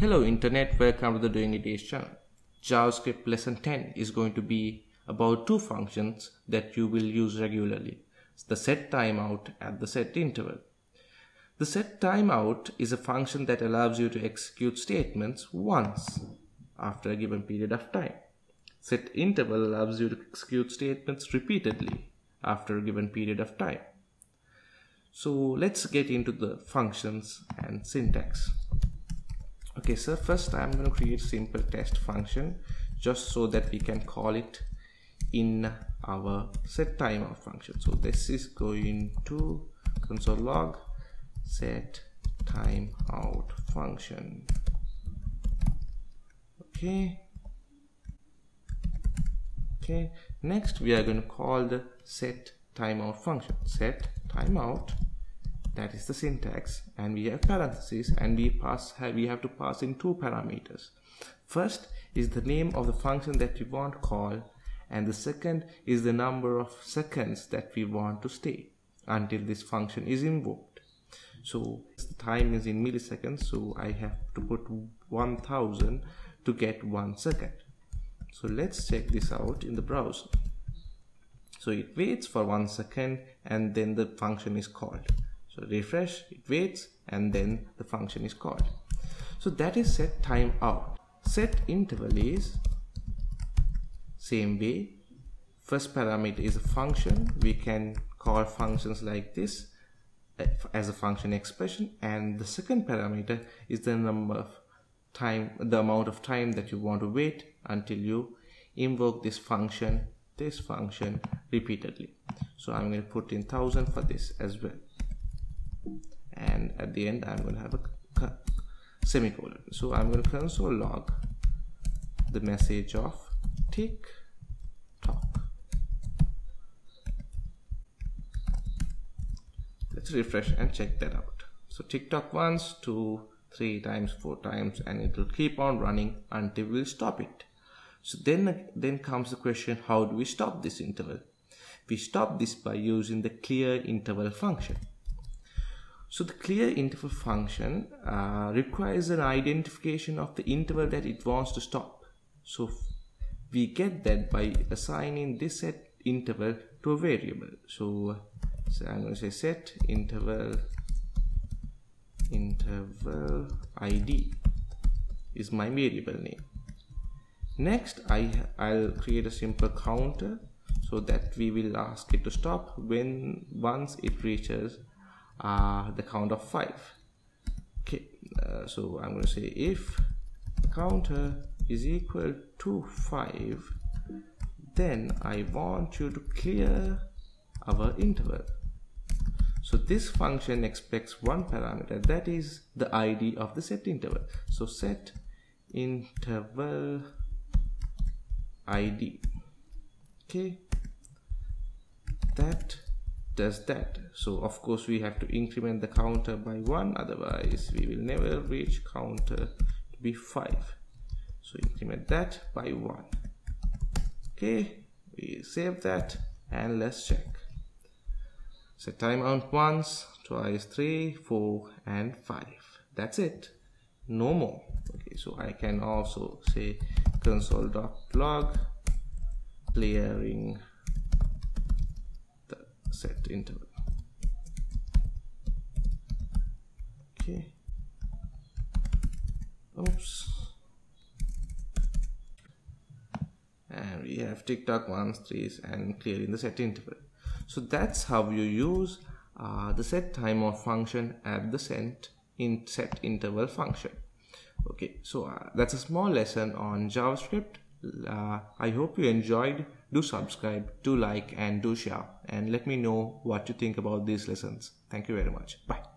Hello Internet, welcome to the Doing It Ace channel. JavaScript lesson 10 is going to be about two functions that you will use regularly. The set timeout and the set interval. The set timeout is a function that allows you to execute statements once after a given period of time. Set interval allows you to execute statements repeatedly after a given period of time. So let's get into the functions and syntax okay so first I'm going to create simple test function just so that we can call it in our set timeout function. So this is going to console log set timeout function. Okay. Okay next we are going to call the set timeout function. Set timeout that is the syntax and we have parentheses and we pass we have to pass in two parameters. First is the name of the function that we want to call and the second is the number of seconds that we want to stay until this function is invoked. So the time is in milliseconds so I have to put 1000 to get one second. So let's check this out in the browser. So it waits for one second and then the function is called so refresh, it waits, and then the function is called. So that is set time out. Set interval is same way. First parameter is a function. We can call functions like this uh, as a function expression and the second parameter is the number of time the amount of time that you want to wait until you invoke this function this function repeatedly so i'm going to put in thousand for this as well and at the end I'm going to have a semicolon. So I'm going to console log the message of tick tock. Let's refresh and check that out. So tick tock once two three times four times and it will keep on running until we stop it. So then then comes the question how do we stop this interval? We stop this by using the clear interval function so the clear interval function uh, requires an identification of the interval that it wants to stop. So we get that by assigning this set interval to a variable. So, so I'm going to say set interval interval id is my variable name. Next, I, I'll create a simple counter so that we will ask it to stop when once it reaches uh, the count of 5 okay uh, so I'm going to say if counter is equal to 5 then I want you to clear our interval. So this function expects one parameter that is the id of the set interval. So set interval id okay? That does that. So of course we have to increment the counter by one otherwise we will never reach counter to be five. So increment that by one. Okay we save that and let's check. Set timeout once twice three four and five. That's it. No more. Okay so i can also say console.log clearing set interval okay. Oops. And we have tick tock ones threes and clearing the set interval. So that's how you use uh, the set timeout function at the set in set interval function. Okay so uh, that's a small lesson on javascript uh, i hope you enjoyed. Do subscribe do like and do share. And let me know what you think about these lessons. Thank you very much. Bye